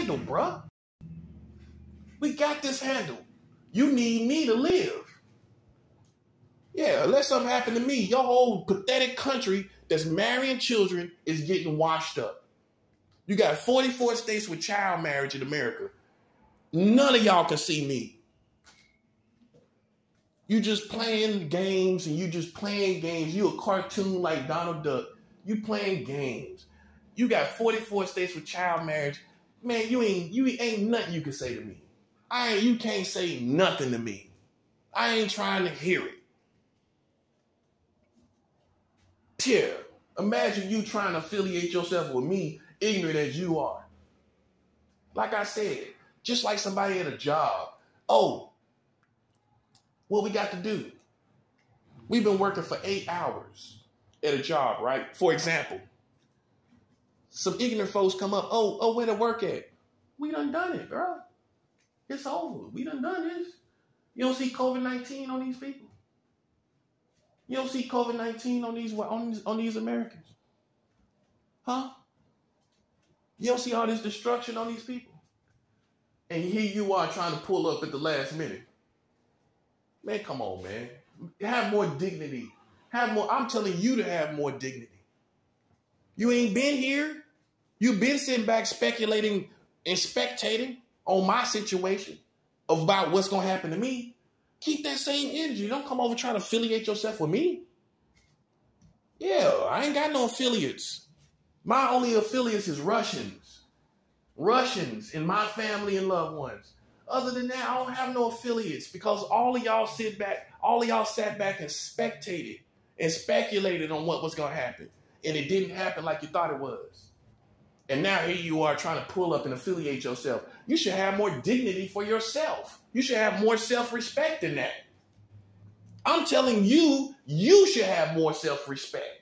handled, bruh. We got this handled. You need me to live. Yeah, unless something happened to me, your whole pathetic country that's marrying children is getting washed up. You got 44 states with child marriage in America. None of y'all can see me. You just playing games and you just playing games. You a cartoon like Donald Duck. You playing games. You got 44 states with child marriage. Man, you ain't you ain't nothing you can say to me. I ain't you can't say nothing to me. I ain't trying to hear it. Yeah. Imagine you trying to affiliate yourself with me, ignorant as you are. Like I said, just like somebody at a job. Oh, what we got to do? We've been working for eight hours at a job, right? For example, some ignorant folks come up. Oh, oh, where to work at? We done done it, bro. It's over. We done done this. You don't see COVID nineteen on these people. You don't see COVID nineteen on these on these, on these Americans, huh? You don't see all this destruction on these people, and here you are trying to pull up at the last minute. Man, come on, man. Have more dignity. Have more. I'm telling you to have more dignity. You ain't been here. You've been sitting back speculating and spectating on my situation about what's going to happen to me. Keep that same energy. Don't come over trying to affiliate yourself with me. Yeah, I ain't got no affiliates. My only affiliates is Russians. Russians in my family and loved ones. Other than that, I don't have no affiliates because all of y'all sit back, all of y'all sat back and spectated and speculated on what was going to happen. And it didn't happen like you thought it was. And now here you are trying to pull up and affiliate yourself. You should have more dignity for yourself. You should have more self respect than that. I'm telling you, you should have more self respect.